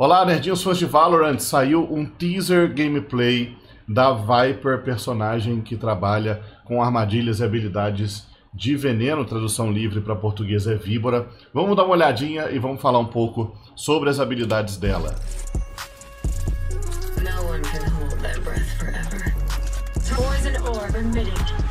Olá, nerdinhos fãs de Valorant! Saiu um teaser gameplay da Viper, personagem que trabalha com armadilhas e habilidades de veneno, tradução livre para português é víbora. Vamos dar uma olhadinha e vamos falar um pouco sobre as habilidades dela. No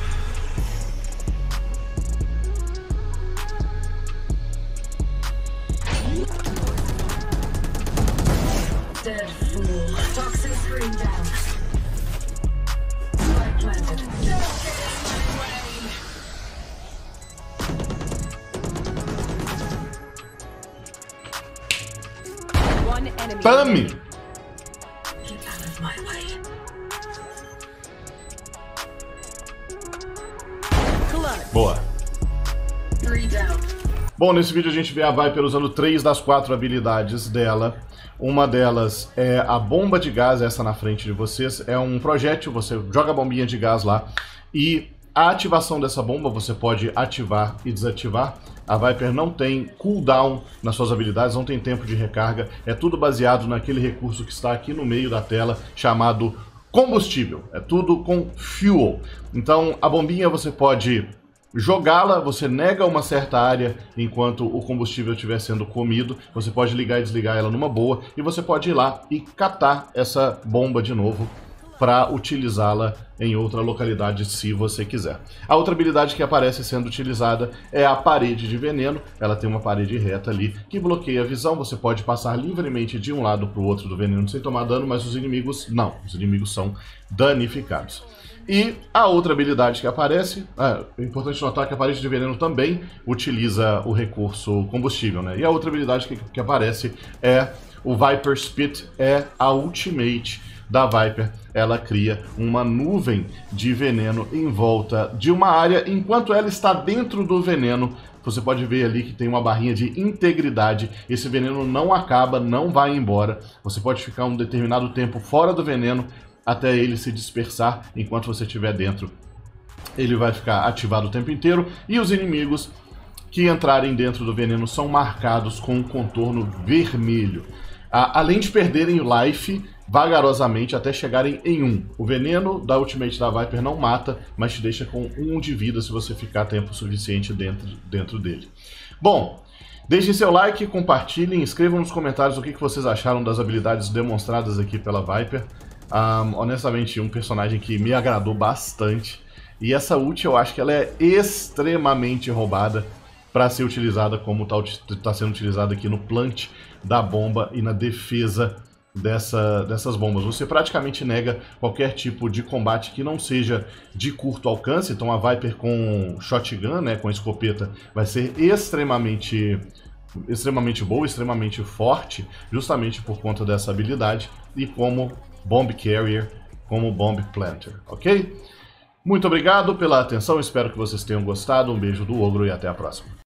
Tami! Boa. Bom, nesse vídeo a gente vê a Viper usando três das quatro habilidades dela. Uma delas é a bomba de gás, essa na frente de vocês. É um projétil, você joga a bombinha de gás lá e a ativação dessa bomba você pode ativar e desativar. A Viper não tem cooldown nas suas habilidades, não tem tempo de recarga. É tudo baseado naquele recurso que está aqui no meio da tela, chamado combustível. É tudo com fuel. Então, a bombinha você pode jogá-la, você nega uma certa área enquanto o combustível estiver sendo comido, você pode ligar e desligar ela numa boa, e você pode ir lá e catar essa bomba de novo para utilizá-la em outra localidade se você quiser. A outra habilidade que aparece sendo utilizada é a parede de veneno. Ela tem uma parede reta ali que bloqueia a visão. Você pode passar livremente de um lado para o outro do veneno sem tomar dano, mas os inimigos não. Os inimigos são danificados. E a outra habilidade que aparece, é, é importante notar que a parede de veneno também utiliza o recurso combustível, né? E a outra habilidade que, que aparece é o Viper Spit, é a ultimate da Viper. Ela cria uma nuvem de veneno em volta de uma área, enquanto ela está dentro do veneno, você pode ver ali que tem uma barrinha de integridade. Esse veneno não acaba, não vai embora. Você pode ficar um determinado tempo fora do veneno até ele se dispersar enquanto você estiver dentro. Ele vai ficar ativado o tempo inteiro e os inimigos que entrarem dentro do veneno são marcados com um contorno vermelho. Além de perderem o life vagarosamente até chegarem em um. O veneno da Ultimate da Viper não mata, mas te deixa com um de vida se você ficar tempo suficiente dentro, dentro dele. Bom, deixem seu like, compartilhem, escrevam nos comentários o que vocês acharam das habilidades demonstradas aqui pela Viper. Um, honestamente, um personagem que me agradou bastante. E essa ult eu acho que ela é extremamente roubada para ser utilizada como está tá sendo utilizada aqui no plant da bomba e na defesa dessa, dessas bombas. Você praticamente nega qualquer tipo de combate que não seja de curto alcance. Então a Viper com shotgun, né, com escopeta, vai ser extremamente extremamente boa, extremamente forte, justamente por conta dessa habilidade e como Bomb Carrier como Bomb Planter, ok? Muito obrigado pela atenção, espero que vocês tenham gostado, um beijo do Ogro e até a próxima.